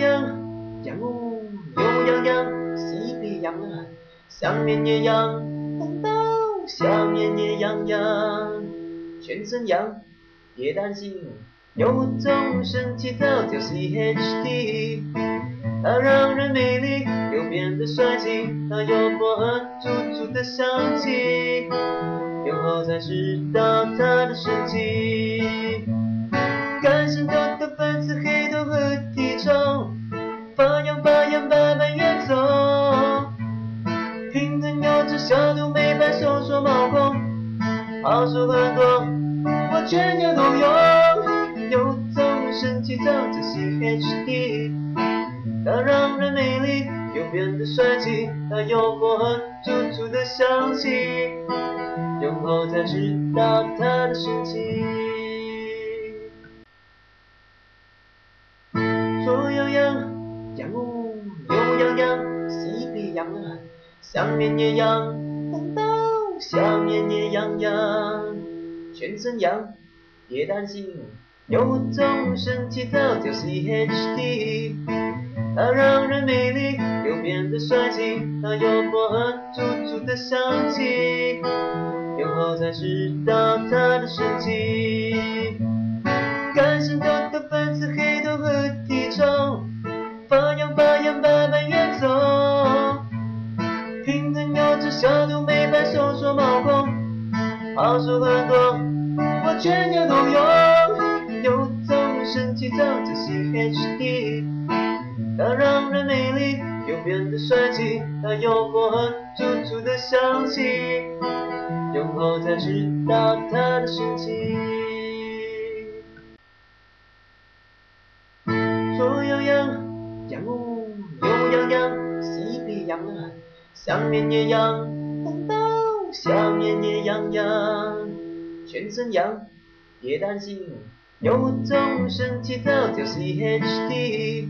样，阳雾又洋洋，西北洋啊，上面也羊，等到下面也羊羊，全身痒，别担心，有种神奇的叫 CHD，它让人美丽又变得帅气，它有薄荷足足的香气，用后才知道它的神奇。好处很多，我全家都用，有种神奇叫做 CHD，它让人美丽又变得帅气，它有薄荷足足的香气，用后才知道它的神奇。左摇摇，洋务右洋洋，西北洋啊，想绵绵羊，等到想绵绵羊羊，全身痒，别担心，有种神奇的叫 CHD，它让人美丽又变得帅气，它有薄荷足足的香气，用后才知道它的神奇。感性的的粉刺好处很多，我全家都用，有种神奇叫做 CHD，它让人美丽又变得帅气，它有薄荷足足的香气，用后才知道它的神奇。左摇摇，洋务右洋洋，西北洋啊，想绵绵羊，等到想绵绵羊羊，全身痒，别担心，有种神奇的叫 CHD，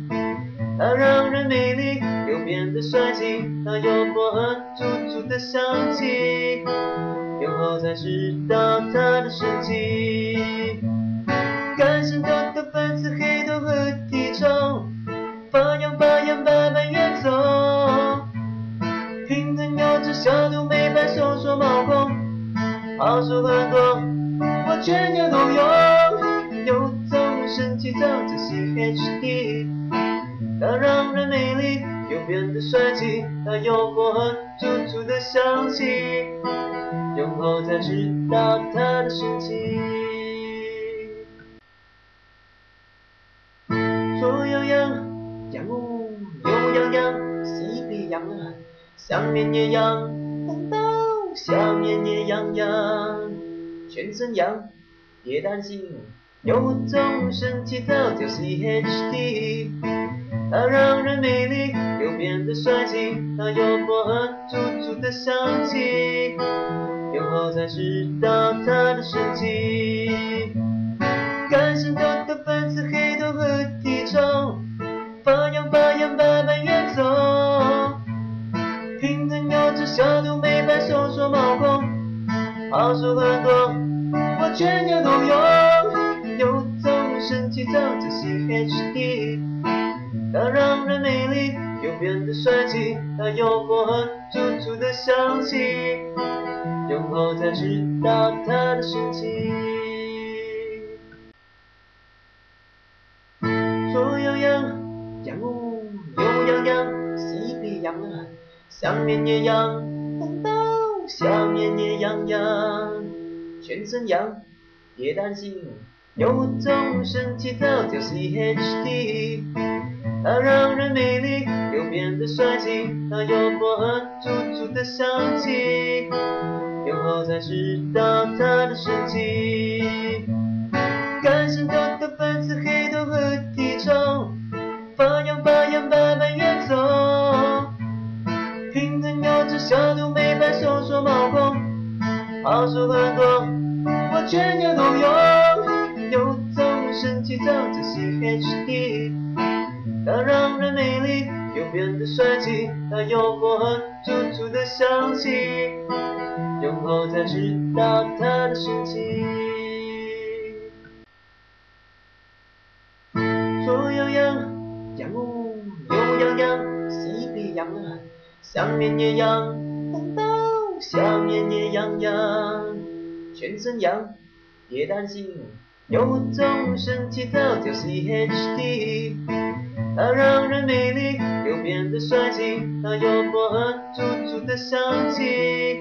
它让人美丽又变得帅气，它有薄荷足足的香气，用后才知道它的神奇。全家都用，有种神奇叫做 CHD，它让人美丽又变得帅气，它有薄荷足足的香气，用后才知道它的神奇。左摇摇，洋务右洋洋，西北洋啊，想绵绵羊，等到想绵绵羊羊，全身痒，别担心，有种神奇的叫 CHD，它让人美丽又变得帅气，它有薄荷足足的香气，用后才知道它的神奇。感性的的粉刺黑头和体重，发痒发痒慢慢远走，平衡油脂消毒美白收缩毛孔，好处很多，全家都有，有种神奇叫做 CHD，它让人美丽又变得帅气，它有薄荷足足的香气，用后才知道它的神奇。左摇摇，洋务右洋洋，西北洋啊，上面也羊，等到想绵绵羊羊，全身痒，别担心，有种神奇的叫 CHD，它让人美丽又变得帅气，它有薄荷足足的香气，用后才知道它的神奇。感性的的粉刺黑头和体重，发痒发痒慢慢远走，平衡油脂消毒美白收缩毛孔，好处很多，我全家都有，有种神奇叫做 CHD，它让人美丽又变得帅气，它有薄荷足足的香气，用后才知道它的神奇。左摇摇，让我牛羊羊，西北羊啊，上面也羊，红豆下面也羊羊，全身痒，别担心，有种神奇的叫 C H D 它让人美丽又变得帅气，它有波和楚楚的香气。